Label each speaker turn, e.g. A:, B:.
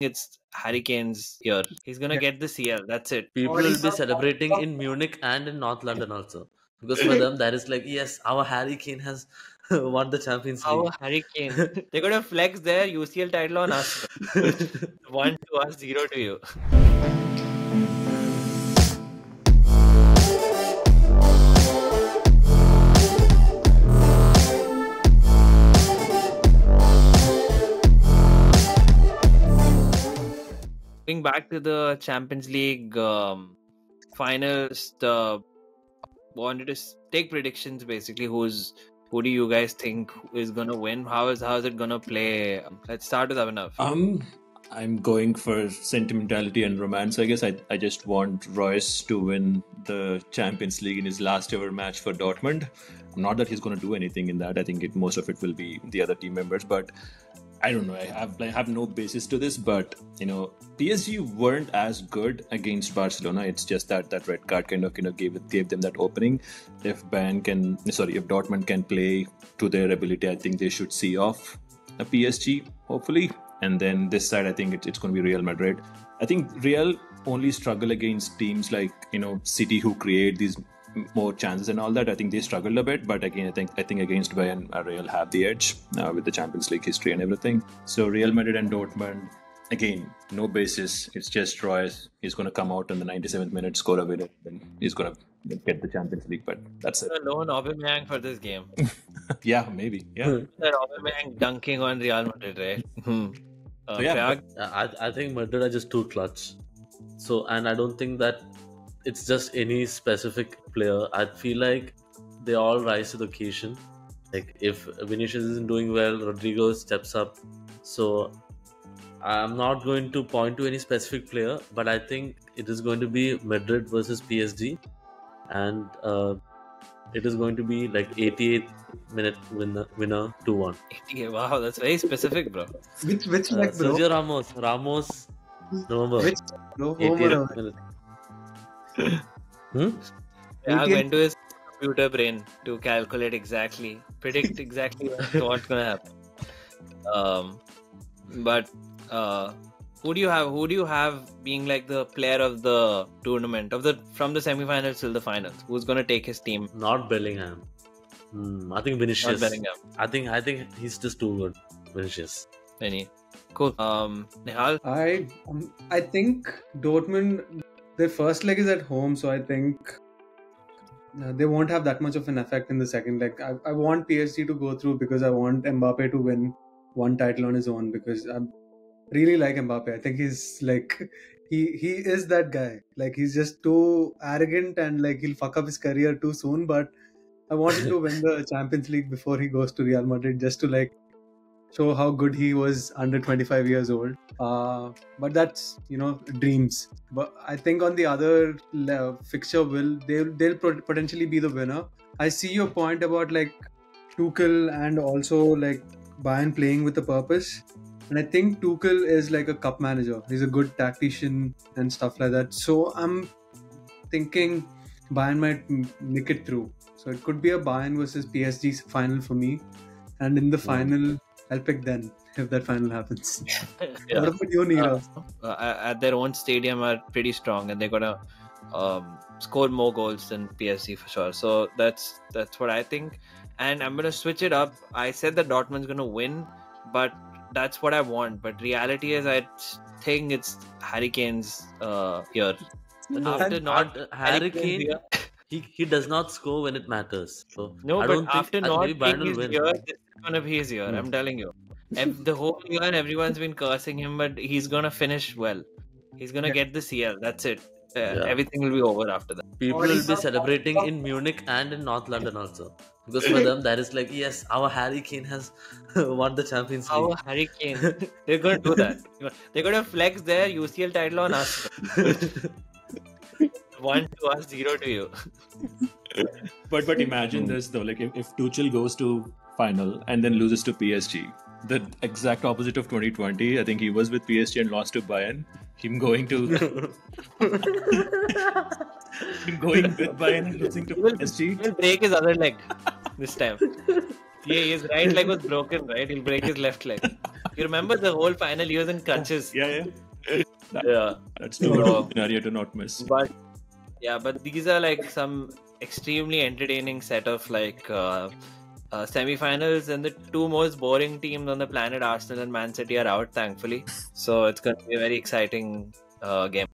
A: it's Hurricanes year. He's gonna
B: Yeah.
A: get the CL. That's it.
C: People will be celebrating in Munich and in North London also. Because for them, that is like, yes, our Harry Kane has won the Champions League.
A: Our
C: League.
A: Hurricane. They're gonna flex their UCL title on us. One to us, zero to you. Going back to the Champions League um, finals, the wanted to take predictions basically. Who's who do you guys think is gonna win? How is how is it gonna play? Let's start with Abhinav.
D: Um, I'm going for sentimentality and romance. I guess I, I just want Reus to win the Champions League in his last ever match for Dortmund. Not that he's going to do anything in that. I think it, most of it will be the other team members, but I don't know. I have I have no basis to this, but you know, PSG weren't as good against Barcelona. It's just that that red card kind of you know gave it, gave them that opening. If Bayern can, sorry, if Dortmund can play to their ability, I think they should see off a PSG hopefully. And then this side, I think it, it's going to be Real Madrid. I think Real only struggle against teams like you know City who create these more chances and all that. I think they struggled a bit, but again, I think I think against Bayern, Real have the edge uh, with the Champions League history and everything. So Real Madrid and Dortmund, again, no basis. It's just Reus. He's going to come out in the 97th minute, score a winner, then he's going to get the Champions League. But that's it.
A: Alone Aubameyang for this game.
D: Yeah, maybe. Yeah.
A: That Aubameyang dunking on Real Madrid, right? Hmm. Uh,
D: So, yeah,
A: Prayag?
C: I, I think Madrid are just too clutch. So, and I don't think that it's just any specific player. I feel like they all rise to the occasion. Like if Vinicius isn't doing well, Rodrygo steps up. So I'm not going to point to any specific player, but I think it is going to be Madrid versus PSG, and uh, it is going to be like 88 minute winner winner two one.
A: Yeah, wow, that's very specific, bro.
B: Which which
C: Uh,
B: leg, bro?
C: Sergio Ramos, Ramos, remember?
B: Which no
C: Hmm?
A: Prayag
B: 88
A: went to his computer brain to calculate exactly, predict exactly what's gonna happen. Um, but uh, who do you have? Who do you have being like the player of the tournament of the from the semifinals till the finals? Who's gonna take his team?
C: Not Bellingham. Hmm, I think Vinicius.
A: Not
C: Vinicius.
A: Bellingham.
C: I think I think he's just too good. Vinicius.
A: Any? Cool. Um, Nihal.
B: I um, I think Dortmund their first leg is at home, so I think uh, they won't have that much of an effect in the second leg. I, I want PSG to go through because I want Mbappe to win one title on his own because I really like Mbappe. I think he's like he he is that guy. Like he's just too arrogant and like he'll fuck up his career too soon. But I want him to win the Champions League before he goes to Real Madrid just to like show how good he was under 25 years old. Uh, but that's you know dreams. But I think on the other fixture will they'll they'll potentially be the winner. I see your point about like Tuchel and also like Bayern playing with a purpose. And I think Tuchel is like a cup manager. He's a good tactician and stuff like that. So I'm thinking Bayern might m- nick it through. So it could be a Bayern versus PSG final for me. And in the final, I'll pick then if that final happens.
A: Yeah.
B: What about you, Neera?
A: uh, at their own stadium are pretty strong and they're gonna um, score more goals than PSG for sure. So that's that's what I think. And I'm gonna switch it up. I said that Dortmund's gonna win, but that's what I want. But reality is, I think it's Hurricanes uh, here. After not
C: Uh, Harry
A: Hurricanes
C: Kane,
A: here-
C: he, he does not score when it matters. So
A: no,
C: I
A: but
C: don't
A: after
C: think
A: not
C: maybe Bayern
A: being
C: will win.
A: year, this is gonna be his year.
C: Hmm.
A: I'm telling you. Ev- the whole year, everyone's been cursing him, but he's gonna finish well. He's gonna
B: Yeah.
A: get the CL. That's it. Uh,
C: Yeah.
A: Everything will be over after that.
C: People will be celebrating in Munich and in North London also. Because for them, that is like, yes, our Harry Kane has won the Champions League.
A: Our
C: League.
A: Hurricane. They're gonna do that. They're gonna flex their UCL title on us. One to us, zero to you.
D: But but imagine hmm. this though, like if, if Tuchel goes to final and then loses to PSG, the exact opposite of 2020. I think he was with PSG and lost to Bayern. Him going to him going with Bayern and losing to
A: He will, He'll break his other leg this time. Yeah, his right leg was broken, right? He'll break his left leg. You remember the whole final? He was in crutches.
D: Yeah, yeah.
A: Yeah,
D: That's too good
A: So-
D: a scenario to not miss.
A: but yeah, but these are like some extremely entertaining set of like uh, uh, semi-finals, and the two most boring teams on the planet, Arsenal and Man City, are out. Thankfully, so it's going to be a very exciting uh, game.